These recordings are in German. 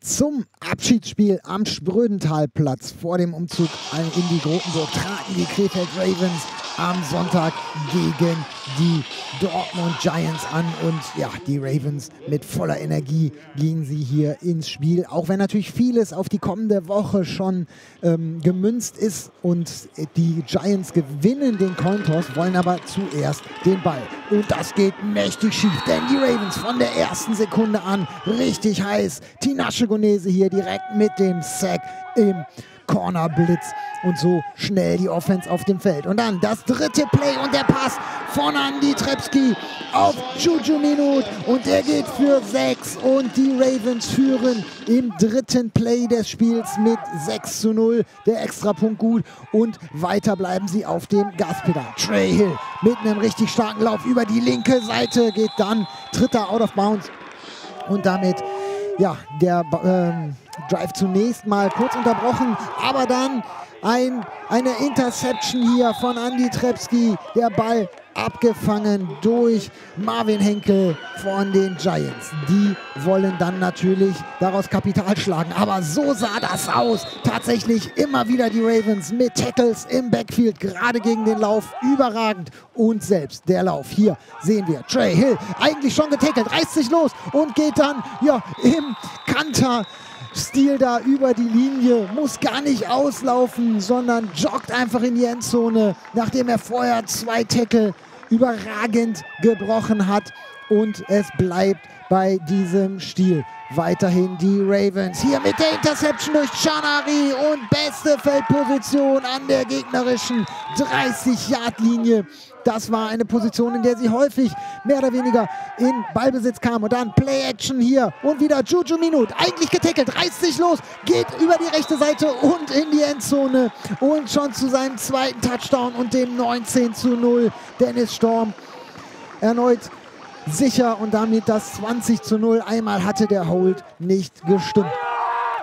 zum Abschiedsspiel am Sprödentalplatz vor dem Umzug in die Grotenburg traten die Krefeld Ravens am Sonntag gegen die Dortmund Giants an. Und ja, die Ravens mit voller Energie gingen sie hier ins Spiel. Auch wenn natürlich vieles auf die kommende Woche schon ähm, gemünzt ist und die Giants gewinnen den Cointoss, wollen aber zuerst den Ball. Und das geht mächtig schief, denn die Ravens von der ersten Sekunde an richtig heiß. Tinashe Gonese hier direkt mit dem Sack im Cornerblitz und so schnell die Offense auf dem Feld. Und dann das dritte Play und der Pass von Andy Trepski auf Juju Minut und der geht für sechs und die Ravens führen im dritten Play des Spiels mit 6 zu 0. Der Extrapunkt gut und weiter bleiben sie auf dem Gaspedal. Trey Hill mit einem richtig starken Lauf über die linke Seite geht dann, dritter out of bounds und damit ja, der ähm, Drive zunächst mal kurz unterbrochen, aber dann ein, eine Interception hier von Andy Trepski. Der Ball abgefangen durch Marvin Henkel von den Giants. Die wollen dann natürlich daraus Kapital schlagen. Aber so sah das aus. Tatsächlich immer wieder die Ravens mit Tackles im Backfield, gerade gegen den Lauf. Überragend. Und selbst der Lauf. Hier sehen wir Trey Hill, eigentlich schon getackelt, reißt sich los und geht dann ja, im Kanter Stil da über die Linie, muss gar nicht auslaufen, sondern joggt einfach in die Endzone, nachdem er vorher zwei Tackle überragend gebrochen hat. Und es bleibt bei diesem Stil. Weiterhin die Ravens. Hier mit der Interception durch Chanari und beste Feldposition an der gegnerischen 30-Yard-Linie. Das war eine Position, in der sie häufig mehr oder weniger in Ballbesitz kam. Und dann Play-Action hier und wieder Juju Minut. Eigentlich getackelt, reißt sich los, geht über die rechte Seite und in die Endzone. Und schon zu seinem zweiten Touchdown und dem 19 zu 0. Dennis Storm erneut sicher und damit das 20 zu 0. Einmal hatte der Hold nicht gestimmt.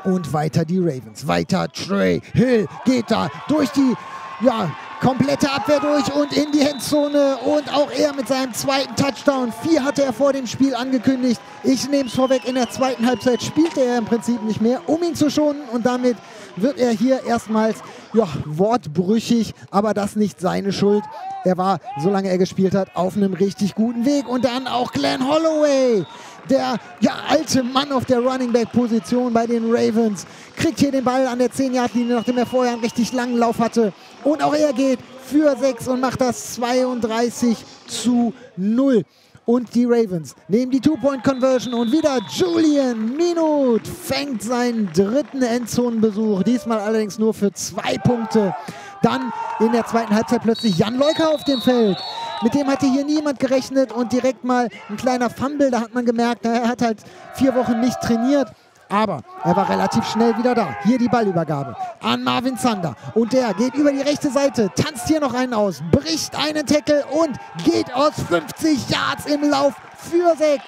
Und weiter die Ravens. Weiter Trey Hill geht da durch die ja, komplette Abwehr durch und in die Endzone und auch er mit seinem zweiten Touchdown. Vier hatte er vor dem Spiel angekündigt. Ich nehme es vorweg, in der zweiten Halbzeit spielte er im Prinzip nicht mehr, um ihn zu schonen und damit wird er hier erstmals ja, wortbrüchig, aber das nicht seine Schuld. Er war, solange er gespielt hat, auf einem richtig guten Weg und dann auch Glenn Holloway der ja, alte Mann auf der Running Back Position bei den Ravens kriegt hier den Ball an der 10-Yard-Linie, nachdem er vorher einen richtig langen Lauf hatte. Und auch er geht für 6 und macht das 32 zu 0. Und die Ravens nehmen die Two-Point-Conversion und wieder Julian Minut fängt seinen dritten Endzonenbesuch. Diesmal allerdings nur für zwei Punkte. Dann in der zweiten Halbzeit plötzlich Jan Leuker auf dem Feld. Mit dem hatte hier niemand gerechnet und direkt mal ein kleiner Fumble. Da hat man gemerkt, er hat halt vier Wochen nicht trainiert. Aber er war relativ schnell wieder da. Hier die Ballübergabe an Marvin Zander. Und der geht über die rechte Seite, tanzt hier noch einen aus, bricht einen Tackle und geht aus 50 Yards im Lauf für 6.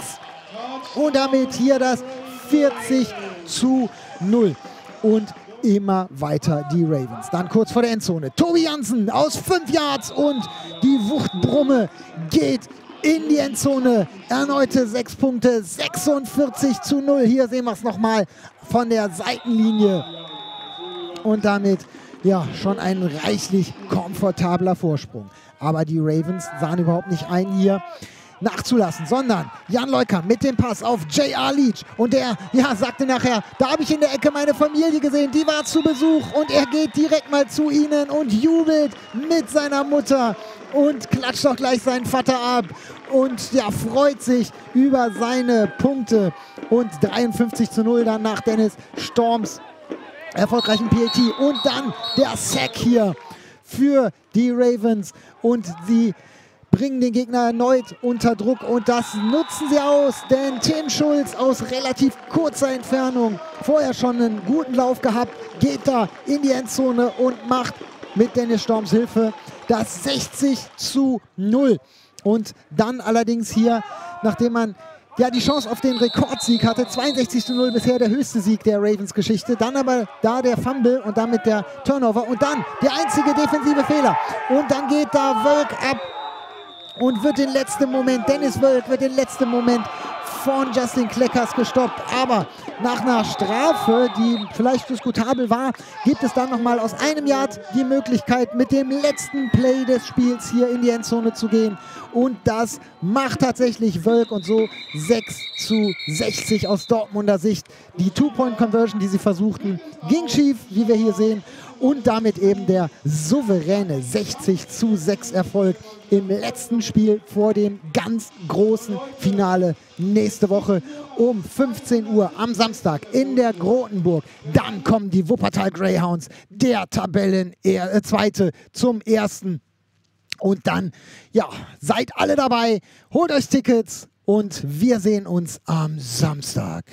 Und damit hier das 40 zu 0. Und immer weiter die Ravens. Dann kurz vor der Endzone. Tobi Jansen aus 5 Yards und die Wuchtbrumme geht in die Endzone. Erneute 6 Punkte, 46 zu 0. Hier sehen wir es nochmal von der Seitenlinie. Und damit ja schon ein reichlich komfortabler Vorsprung. Aber die Ravens sahen überhaupt nicht ein hier nachzulassen, sondern Jan Leuker mit dem Pass auf J.R. Leach. Und der, ja, sagte nachher, da habe ich in der Ecke meine Familie gesehen, die war zu Besuch und er geht direkt mal zu ihnen und jubelt mit seiner Mutter und klatscht auch gleich seinen Vater ab und ja, freut sich über seine Punkte. Und 53 zu 0 dann nach Dennis Storms erfolgreichen PAT und dann der Sack hier für die Ravens und sie bringen den Gegner erneut unter Druck und das nutzen sie aus, denn Tim Schulz aus relativ kurzer Entfernung, vorher schon einen guten Lauf gehabt, geht da in die Endzone und macht mit Dennis Storms Hilfe das 60 zu 0. Und dann allerdings hier, nachdem man ja die Chance auf den Rekordsieg hatte, 62 zu 0 bisher der höchste Sieg der Ravens Geschichte, dann aber da der Fumble und damit der Turnover und dann der einzige defensive Fehler. Und dann geht da Wölk ab und wird den letzten Moment, Dennis Wölk wird den letzten Moment von Justin Kleckers gestoppt. Aber nach einer Strafe, die vielleicht diskutabel war, gibt es dann nochmal aus einem Yard die Möglichkeit, mit dem letzten Play des Spiels hier in die Endzone zu gehen. Und das macht tatsächlich Wölk und so 6 zu 60 aus Dortmunder Sicht. Die Two-Point-Conversion, die sie versuchten, ging schief, wie wir hier sehen und damit eben der souveräne 60 zu 6 Erfolg im letzten Spiel vor dem ganz großen Finale nächste Woche um 15 Uhr am Samstag in der Grotenburg. Dann kommen die Wuppertal Greyhounds, der Tabellen äh, Zweite zum ersten. Und dann, ja, seid alle dabei, holt euch Tickets und wir sehen uns am Samstag.